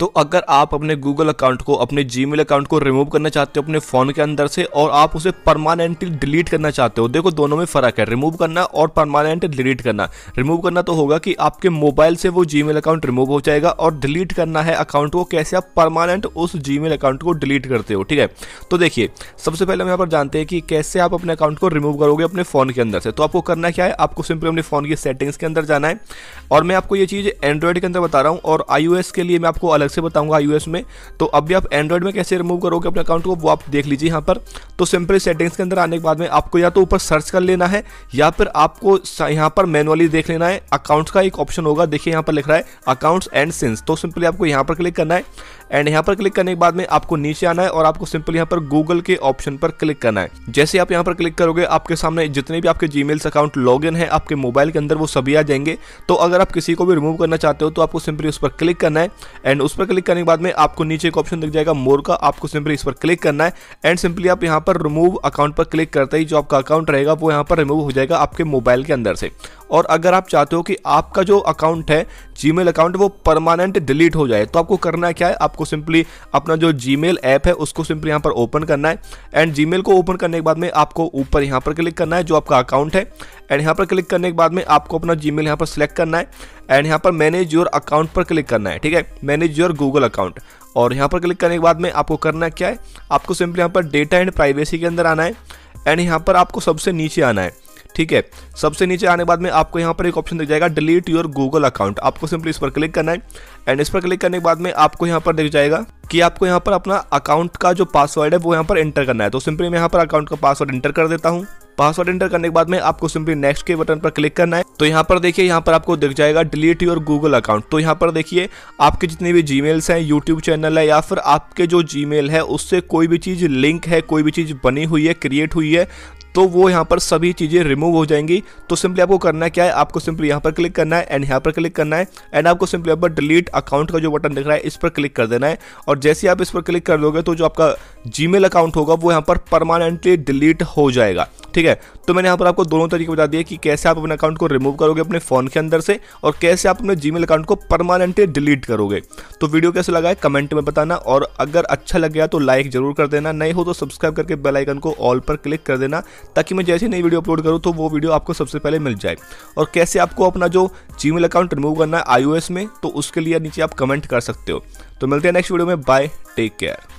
तो अगर आप अपने गूगल अकाउंट को, अपने जीमेल अकाउंट को रिमूव करना चाहते हो अपने फ़ोन के अंदर से और आप उसे परमानेंटली डिलीट करना चाहते हो, देखो दोनों में फ़र्क है। रिमूव करना और परमानेंट डिलीट करना। रिमूव करना तो होगा कि आपके मोबाइल से वो जीमेल अकाउंट रिमूव हो जाएगा और डिलीट करना है अकाउंट को, कैसे आप परमानेंट उस जीमेल अकाउंट को डिलीट करते हो, ठीक है? तो देखिए, सबसे पहले हम यहाँ पर जानते हैं कि कैसे आप अपने अकाउंट को रिमूव करोगे अपने फ़ोन के अंदर से। तो आपको करना क्या है? आपको सिंपली अपने फ़ोन की सेटिंग्स के अंदर जाना है। और मैं आपको ये चीज़ एंड्रॉयड के अंदर बता रहा हूँ और आईओएस के लिए मैं आपको अलग से बताऊँगा आई में। तो अभी आप एंड्रॉइड में कैसे रिमूव करोगे अपने अकाउंट को, वो आप देख लीजिए यहाँ पर। तो सिंपली सेटिंग्स के अंदर आने के बाद में आपको या तो ऊपर सर्च कर लेना है, या फिर आपको यहाँ पर मैनुअली देख लेना है। अकाउंट्स का एक ऑप्शन होगा, देखिए यहाँ पर लिख रहा है अकाउंट्स एंड सिंस तो सिंपली आपको यहाँ पर क्लिक करना है। एंड यहाँ पर क्लिक करने के बाद में आपको नीचे आना है और आपको सिंपल यहाँ पर गूगल के ऑप्शन पर क्लिक करना है। जैसे आप यहाँ पर क्लिक करोगे, आपके सामने जितने भी आपके जी अकाउंट लॉग इन है, आपके मोबाइल के अंदर वो सभी आ जाएँगे। तो अगर आप किसी को भी रिमूव करना चाहते हो तो आपको सिंपली उस पर क्लिक करना है। एंड उस पर क्लिक करने के बाद में आपको नीचे एक ऑप्शन दिख जाएगा मोर का। आपको सिंपली इस पर क्लिक करना है। एंड सिंपली आप यहाँ पर रिमूव अकाउंट पर क्लिक करते ही जो आपका अकाउंट रहेगा, वो यहाँ पर रिमूव हो जाएगा आपके मोबाइल के अंदर से। और अगर आप चाहते हो कि आपका जो अकाउंट है जीमेल अकाउंट वो परमानेंट डिलीट हो जाए तो आपको करना क्या है? आपको सिंपली अपना जो जीमेल ऐप है, उसको सिंपली यहाँ पर ओपन करना है। एंड जीमेल को ओपन करने के बाद में आपको ऊपर यहाँ पर क्लिक करना है, जो आपका अकाउंट है। एंड यहाँ पर क्लिक करने के बाद में आपको अपना जी मेल यहाँ पर सिलेक्ट करना है। एंड यहाँ पर मैनेज योर अकाउंट पर क्लिक करना है, ठीक है? मैनेज योर गूगल अकाउंट और यहाँ पर क्लिक करने के बाद में आपको करना क्या है? आपको सिंपली यहाँ पर डेटा एंड प्राइवेसी के अंदर आना है। एंड यहाँ पर आपको सबसे नीचे आना है। ठीक है? सबसे नीचे आने बाद में आपको यहाँ पर एक ऑप्शन दिख जाएगा डिलीट योर गूगल अकाउंट आपको सिंपली इस पर क्लिक करना है एंड इस पर क्लिक करने के बाद में आपको यहाँ पर दिख जाएगा कि आपको यहाँ पर अपना अकाउंट का जो पासवर्ड है, वो यहाँ पर एंटर करना है. तो सिंपली मैं यहाँ पर अकाउंट का पासवर्ड एंटर कर देता हूँ. पासवर्ड एंटर करने के बाद में आपको सिंपली नेक्स्ट के बटन पर क्लिक करना है. तो यहाँ पर देखिए, यहाँ पर आपको दिख जाएगा डिलीट योर गूगल अकाउंट तो यहाँ पर देखिए, आपके जितने भी जीमेल्स हैं यूट्यूब चैनल है, या फिर आपके जो जीमेल है, उससे कोई भी चीज़ लिंक है, कोई भी चीज़ बनी हुई है क्रिएट हुई है तो वो यहाँ पर सभी चीज़ें रिमूव हो जाएँगी। तो सिंपली आपको करना है क्या है? आपको सिंपली यहाँ पर क्लिक करना है एंड यहाँ पर क्लिक करना है। एंड आपको सिंपली यहाँ पर डिलीट अकाउंट का जो बटन दिख रहा है, इस पर क्लिक कर देना है। और जैसे आप इस पर क्लिक कर दोगे तो जो आपका जीमेल अकाउंट होगा, वो यहाँ पर परमानेंटली डिलीट हो जाएगा। ठीक है? तो मैंने यहाँ पर आपको दोनों तरीके बता दिए कि कैसे आप अपने अकाउंट को रिमूव करोगे अपने फ़ोन के अंदर से और कैसे आप अपने जीमेल अकाउंट को परमानेंटली डिलीट करोगे। तो वीडियो कैसे लगा है कमेंट में बताना और अगर अच्छा लग गया तो लाइक ज़रूर कर देना। नहीं हो तो सब्सक्राइब करके बेल आइकन को ऑल पर क्लिक कर देना ताकि मैं जैसे नई वीडियो अपलोड करूँ तो वो वीडियो आपको सबसे पहले मिल जाए। और कैसे आपको अपना जो जी अकाउंट रिमूव करना है आई में तो उसके लिए नीचे आप कमेंट कर सकते हो। तो मिलते हैं नेक्स्ट वीडियो में। Bye take care